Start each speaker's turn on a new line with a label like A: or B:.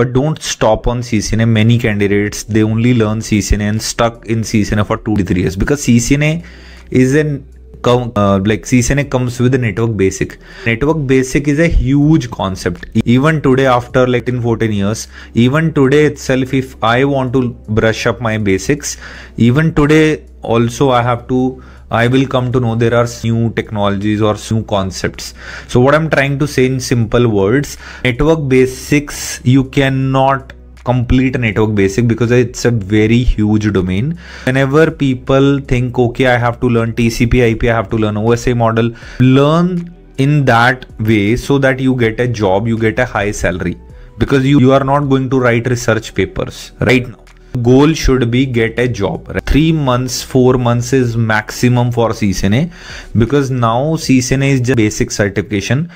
A: but don't stop on CCNA. Many candidates they only learn CCNA and stuck in CCNA for two to three years because CCNA is an uh, like CCNA comes with a network basic. Network basic is a huge concept. Even today, after like in 14 years, even today itself, if I want to brush up my basics, even today also I have to I will come to know there are new technologies or new concepts. So what I'm trying to say in simple words, network basics you cannot complete a network basic because it's a very huge domain. Whenever people think, okay, I have to learn TCP IP, I have to learn OSI model, learn in that way so that you get a job, you get a high salary because you, you are not going to write research papers right now goal should be get a job three months four months is maximum for CCNA because now CCNA is basic certification